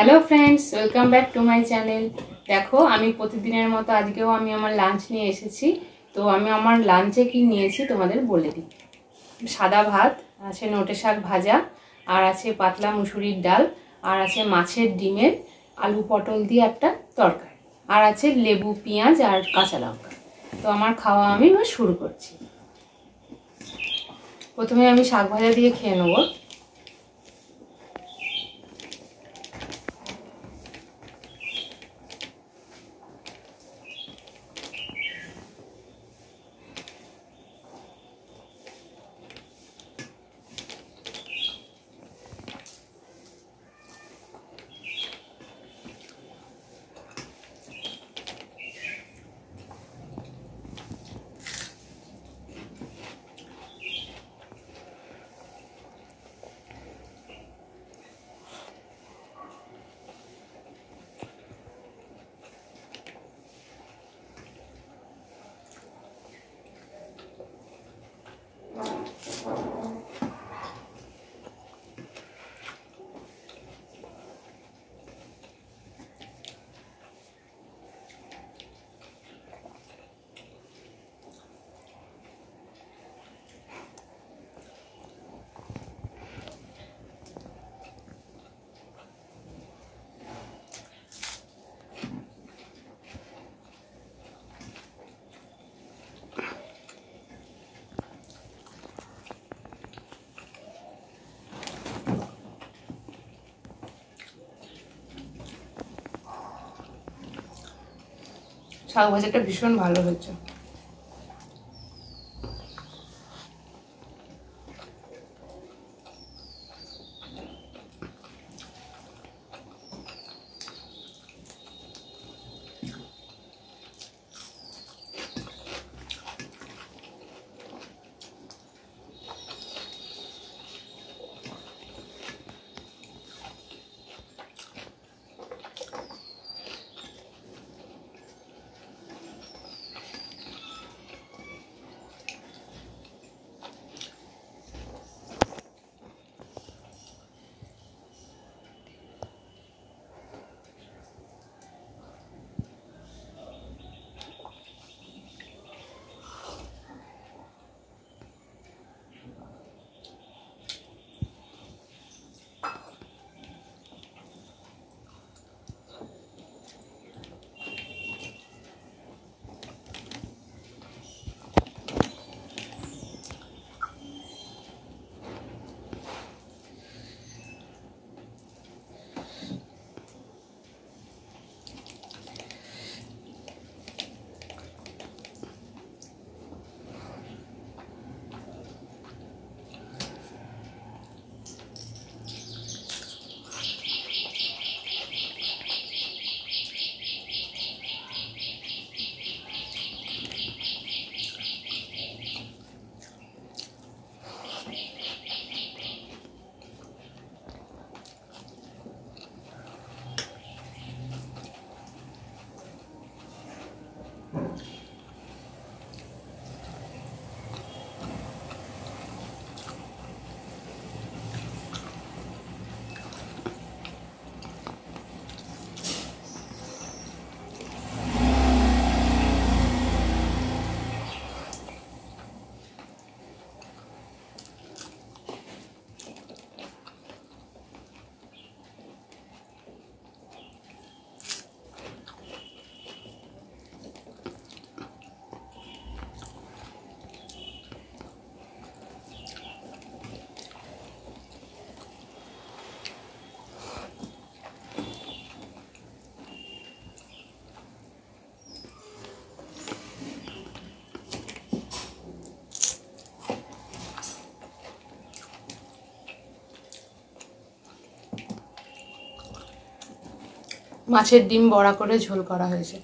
Hello friends welcome back to my channel দেখো, আমি প্রতিদিনের মতো আজকেও আমি আমার লাঞ্চ নিয়ে এসেছি। তো আমি আমার লাঞ্চে কি নিয়েছি তোমাদের বলে দিই। সাদা ভাত, আছে নোটে শাক ভাজা, আর আছে পাতলা মুসুরির ডাল, আর আছে মাছের ডিমের আলু পটল দিয়ে একটা তরকারি, আর আছে লেবু, পেঁয়াজ, আর কাঁচা লঙ্কা। তো আমার খাওয়া আমি শুরু করছি। প্রথমে আমি শাক ভাজা দিয়ে খেয়ে নেব। শাক ভাজাটা ভীষণ ভালো হয়েছে। মাছের ডিম বড়া করে ঝোল করা হয়েছে।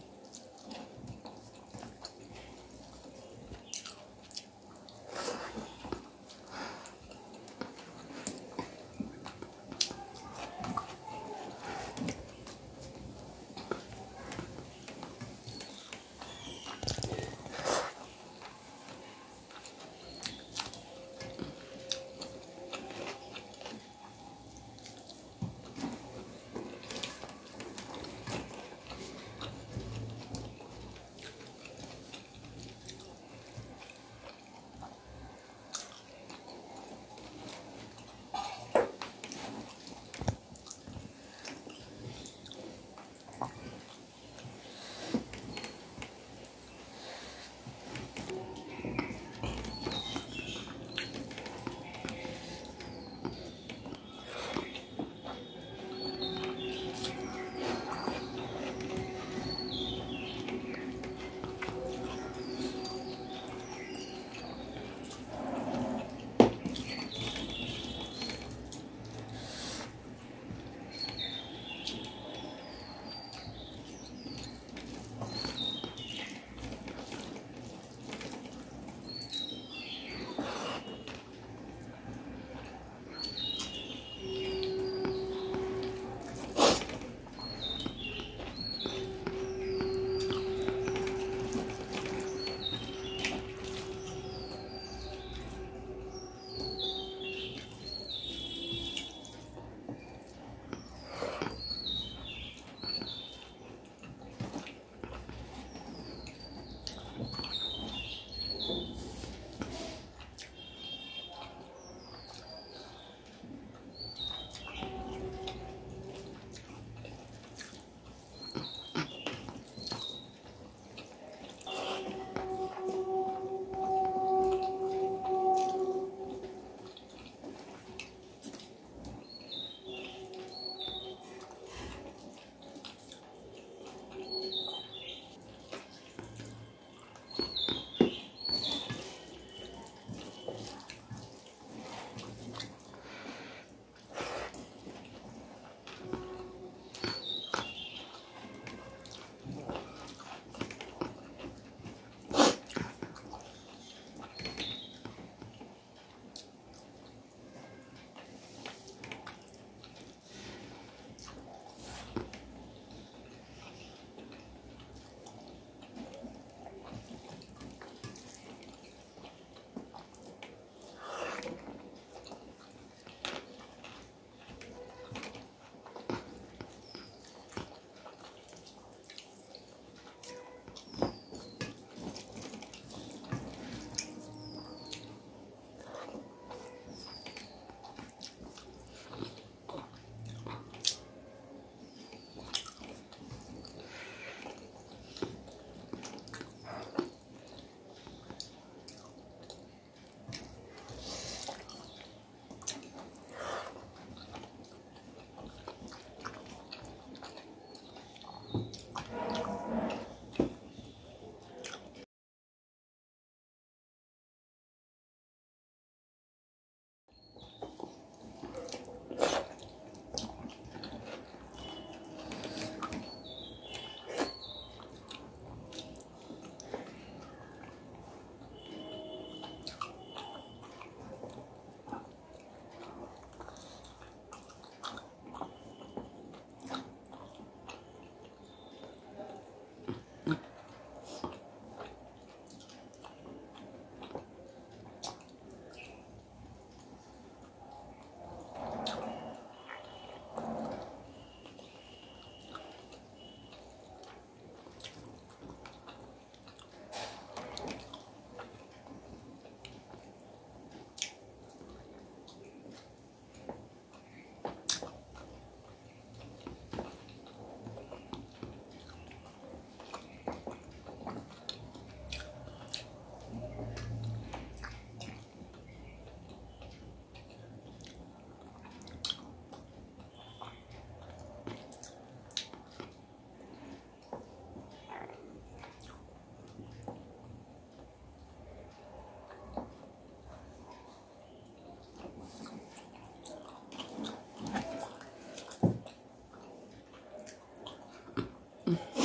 um,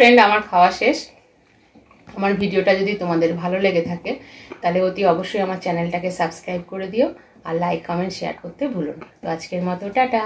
ফ্রেন্ড আমার খাওয়া শেষ। আমার ভিডিওটা যদি তোমাদের ভালো লেগে থাকে, তাহলে অতি অবশ্যই আমার চ্যানেলটাকে সাবস্ক্রাইব করে দিও আর লাইক কমেন্ট শেয়ার করতে ভুলো তো আজকের মতো, টাটা।